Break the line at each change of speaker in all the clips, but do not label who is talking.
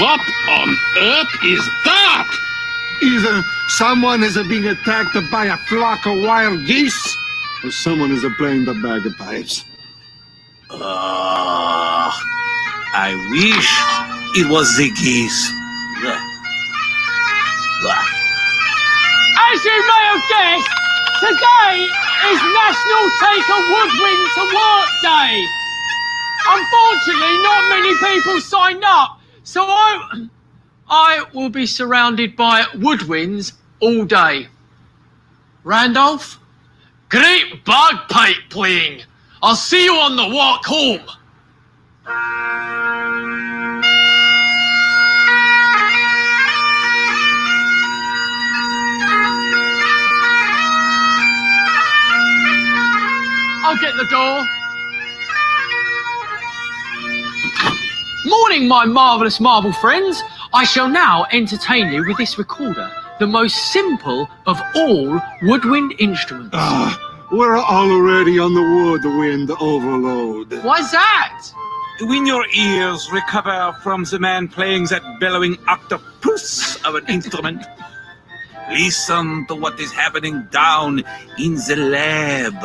What on earth is that?
Either someone is being attacked by a flock of wild geese, or someone is playing the bagpipes.
Ah, I wish it was the geese. Ugh. Ugh.
As you may have guessed, today is National Take a Woodwind to Work Day. Unfortunately, not many people signed up, so I, I will be surrounded by woodwinds all day. Randolph, great bagpipe playing. I'll see you on the walk home. I'll get the door. Good morning, my marvellous marble friends. I shall now entertain you with this recorder, the most simple of all woodwind instruments.
Ah, we're already on the woodwind overload.
Why's that?
When your ears recover from the man playing that bellowing octopus of an instrument, listen to what is happening down in the lab.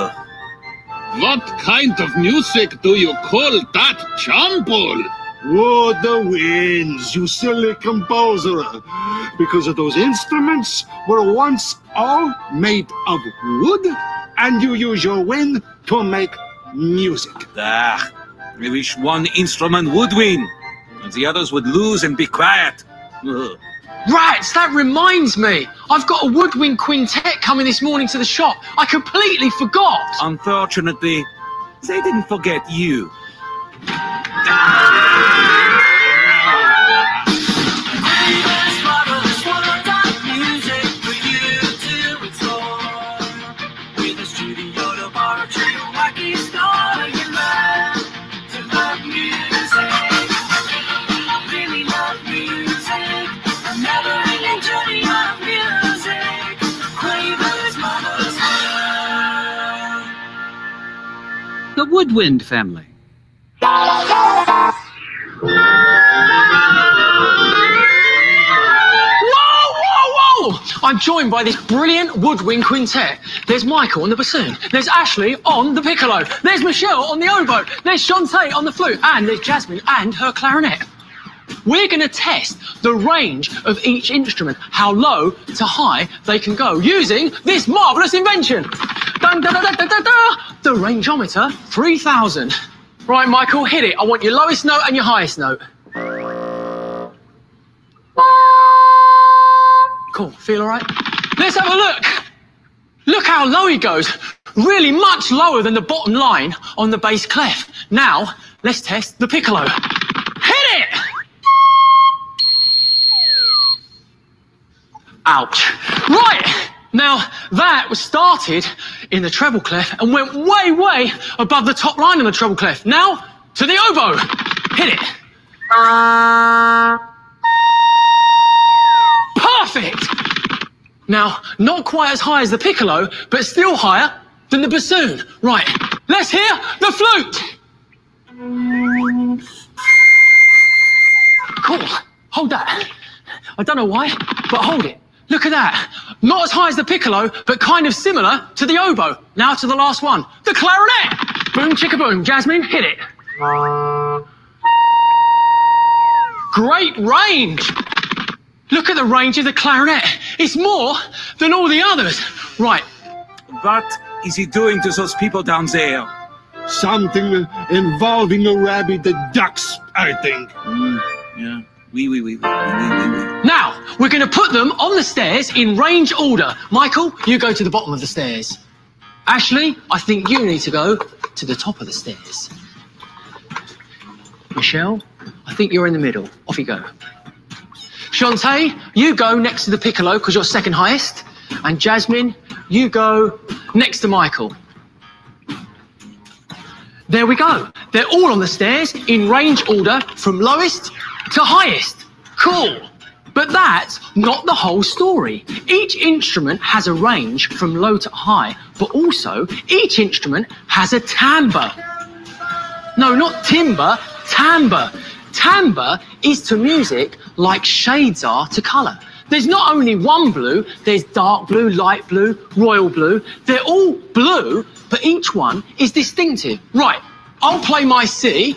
What kind of music do you call that, Jumble?
Woodwinds, you silly composer. Because those instruments were once all made of wood, and you use your wind to make music.
Ah, I wish one instrument would win, and the others would lose and be quiet. Ugh.
Right, that reminds me. I've got a woodwind quintet coming this morning to the shop. I completely forgot.
Unfortunately, they didn't forget you.
The Woodwind family.
I'm joined by this brilliant woodwind quintet. There's Michael on the bassoon. There's Ashley on the piccolo. There's Michelle on the oboe. There's Shantae on the flute. And there's Jasmine and her clarinet. We're going to test the range of each instrument, how low to high they can go, using this marvellous invention. Dun. The rangeometer 3000. Right, Michael, hit it. I want your lowest note and your highest note. Cool, feel all right? Let's have a look. Look how low he goes. Really much lower than the bottom line on the bass clef. Now, let's test the piccolo. Hit it! Ouch. Right. Now, that was started in the treble clef and went way, way above the top line in the treble clef. Now, to the oboe. Hit it. Perfect. Now, not quite as high as the piccolo, but still higher than the bassoon. Right. Let's hear the flute. Cool. Hold that. I don't know why, but hold it. Look at that. Not as high as the piccolo, but kind of similar to the oboe. Now to the last one. The clarinet. Boom, chicka boom. Jasmine, hit it. Great range. Look at the range of the clarinet. It's more than all the others. Right.
What is he doing to those people down there?
Something involving a rabbit that ducks, I think.
Mm, yeah. We, we, we, we, we, we, we.
Now, we're going to put them on the stairs in range order. Michael, you go to the bottom of the stairs. Ashley, I think you need to go to the top of the stairs. Michelle, I think you're in the middle. Off you go. Shantae, you go next to the piccolo because you're second highest. And Jasmine, you go next to Michael. There we go. They're all on the stairs in range order from lowest to highest. Cool. But that's not the whole story. Each instrument has a range from low to high, but also each instrument has a timbre. No, not timber, timbre. Timbre is to music like shades are to colour. There's not only one blue, there's dark blue, light blue, royal blue. They're all blue, but each one is distinctive. Right, I'll play my C.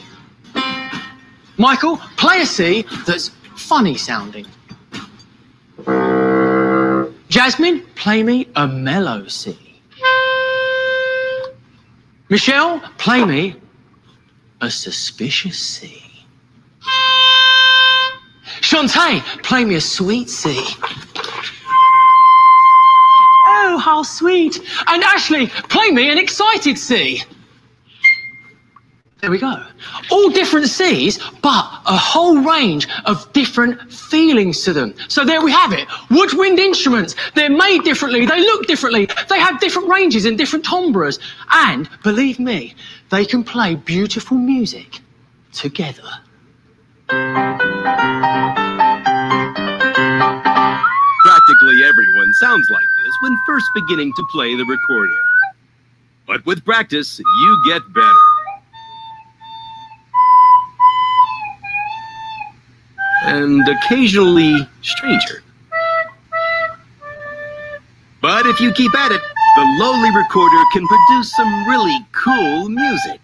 Michael, play a C that's funny sounding. Jasmine, play me a mellow C. Michelle, play me a suspicious C. Shantae, play me a sweet C. Oh, how sweet. And Ashley, play me an excited C. There we go. All different C's, but a whole range of different feelings to them. So there we have it. Woodwind instruments. They're made differently. They look differently. They have different ranges and different timbres. And believe me, they can play beautiful music together.
Practically everyone sounds like this when first beginning to play the recorder. But with practice, you get better. And occasionally stranger. But if you keep at it, the lowly recorder can produce some really cool music.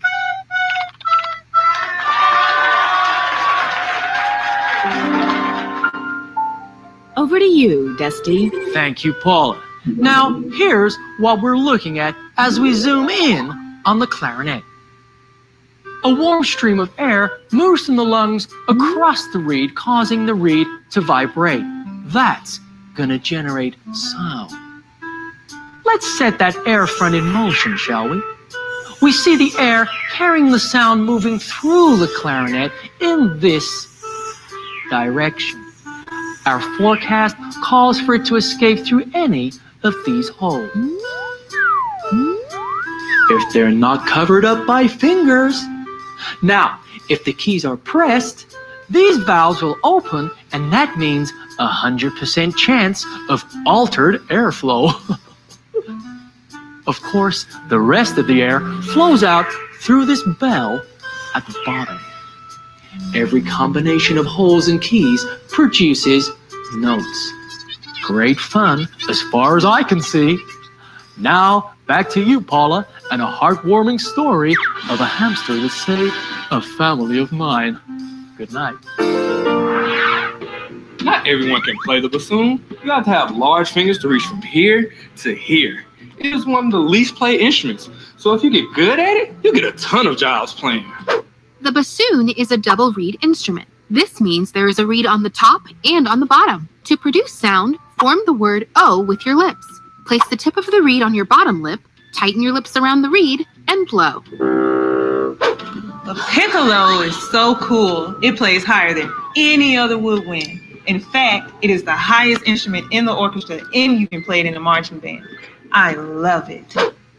Over to you, Dusty.
Thank you, Paula. Now, here's what we're looking at as we zoom in on the clarinet. A warm stream of air moves from the lungs across the reed, causing the reed to vibrate. That's gonna generate sound. Let's set that air front in motion, shall we? We see the air carrying the sound moving through the clarinet in this direction. Our forecast calls for it to escape through any of these holes. If they're not covered up by fingers. Now, if the keys are pressed, these valves will open, and that means a 100% chance of altered airflow. of course, the rest of the air flows out through this bell at the bottom. Every combination of holes and keys produces notes. Great fun, as far as I can see. Now, back to you, Paula, and a heartwarming story of a hamster that saved a family of mine. Good night.
Not everyone can play the bassoon. You have to have large fingers to reach from here to here. It is one of the least played instruments. So if you get good at it, you'll get a ton of jobs playing.
The bassoon is a double reed instrument. This means there is a reed on the top and on the bottom. To produce sound, form the word O with your lips. Place the tip of the reed on your bottom lip, tighten your lips around the reed, and blow.
The piccolo is so cool. It plays higher than any other woodwind. In fact, it is the highest instrument in the orchestra, and you can play it in a marching band. I love it.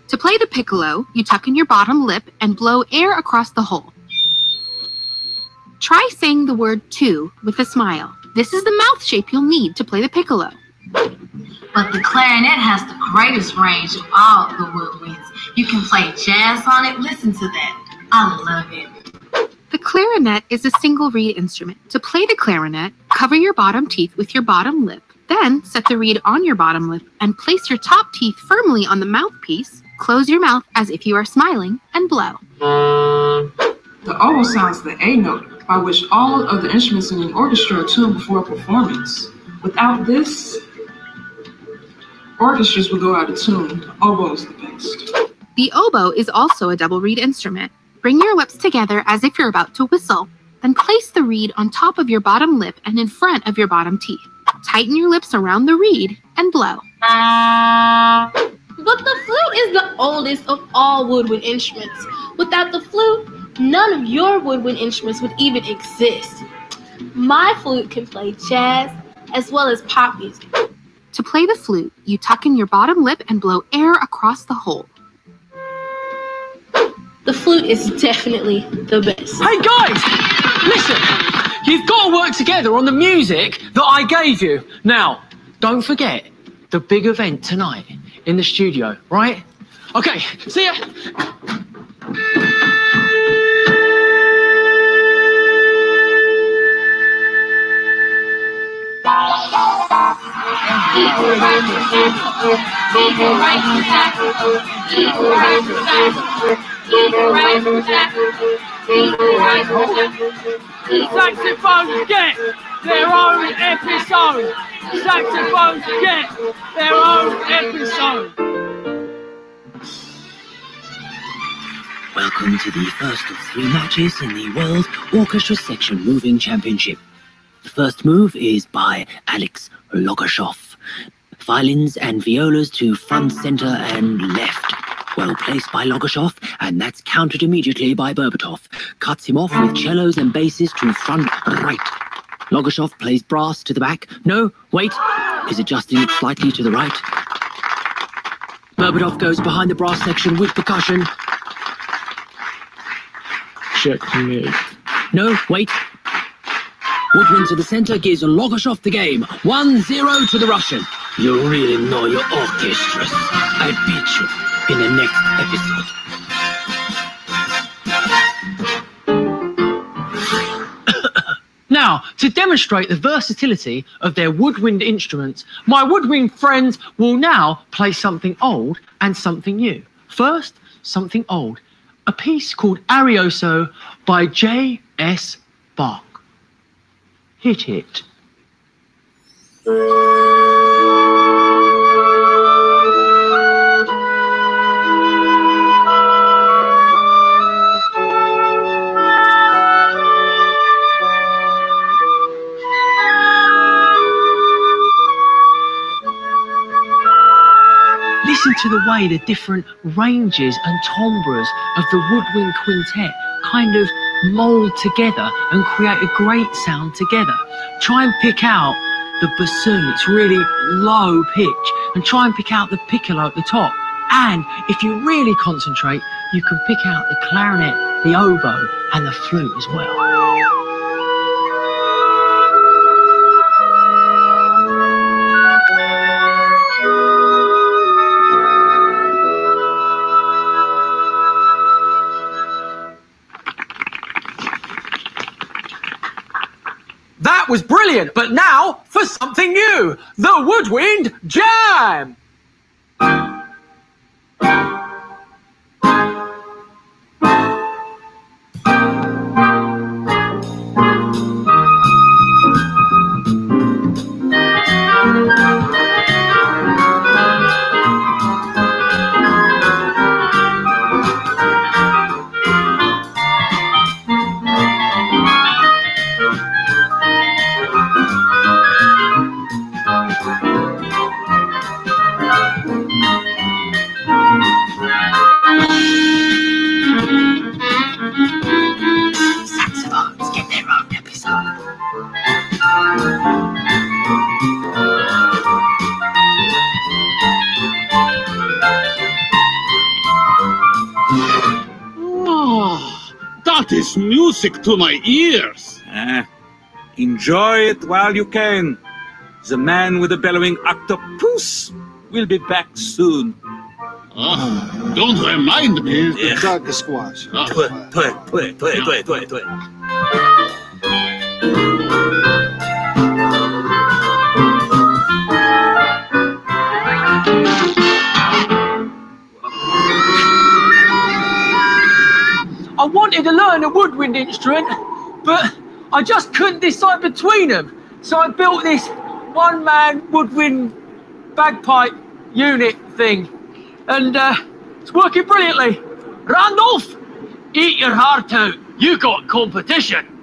To play the piccolo, you tuck in your bottom lip and blow air across the hole. Try saying the word two with a smile. This is the mouth shape you'll need to play the piccolo.
But the clarinet has the greatest range of all the woodwinds. You can play jazz on it. Listen to that. I love it.
The clarinet is a single reed instrument. To play the clarinet, cover your bottom teeth with your bottom lip. Then set the reed on your bottom lip and place your top teeth firmly on the mouthpiece. Close your mouth as if you are smiling and blow.
The oboe sounds the A note, by which all of the instruments in an orchestra are tuned before a performance. Without this, orchestras will go out of tune. The oboe is the best.
The oboe is also a double reed instrument. Bring your lips together as if you're about to whistle. Then place the reed on top of your bottom lip and in front of your bottom teeth. Tighten your lips around the reed and blow.
But the flute is the oldest of all woodwind instruments. Without the flute, none of your woodwind instruments would even exist. My flute can play jazz as well as pop music.
To play the flute, you tuck in your bottom lip and blow air across the hole.
The flute is definitely the best.
Hey guys, listen. You've got to work together on the music that I gave you. Now, don't forget the big event tonight in the studio, right? Okay, see ya. Saxophones get their own episode. Saxophones get their own episode.
Welcome to the first of three matches in the World Orchestra Section Moving Championship. The first move is by Alex Logoshoff. Violins and violas to front, center, and left. Well placed by Logoshoff, and that's countered immediately by Berbatov. Cuts him off with cellos and basses to front right. Logoshoff plays brass to the back. No, wait, is adjusting it slightly to the right. Berbatov goes behind the brass section with percussion.
Checkmate.
No, wait. Woodwind to the center gives Logoshoff the game. 1-0 to the Russian. You really know your orchestras. I beat you in the next episode.
Now, to demonstrate the versatility of their woodwind instruments, my woodwind friends will now play something old and something new. First, something old, a piece called Arioso by J.S. Bach. Hit it. Listen to the way the different ranges and timbres of the woodwind quintet kind of mold together and create a great sound together. Try and pick out the bassoon, it's really low pitch, and try and pick out the piccolo at the top. And if you really concentrate, you can pick out the clarinet, the oboe, and the flute as well. Brilliant, but now for something new the Woodwind Jam!
that is music to my ears.
Ah, enjoy it while you can. The man with the bellowing octopus will be back soon.
Oh, don't remind me.
Yeah.
Dog the squash.
Ah,
对对对对对对对。
I wanted to learn a woodwind instrument, but I just couldn't decide between them. So I built this one man woodwind bagpipe unit thing, and uh, it's working brilliantly. Randolph, eat your heart out. You got competition.